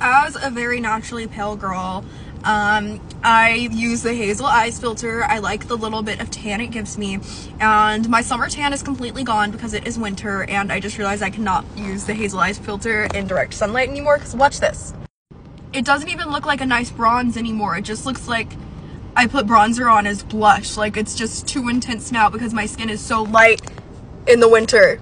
as a very naturally pale girl, um, I use the Hazel Eyes filter. I like the little bit of tan it gives me. And my summer tan is completely gone because it is winter and I just realized I cannot use the Hazel Eyes filter in direct sunlight anymore because watch this. It doesn't even look like a nice bronze anymore. It just looks like I put bronzer on as blush. Like it's just too intense now because my skin is so light in the winter.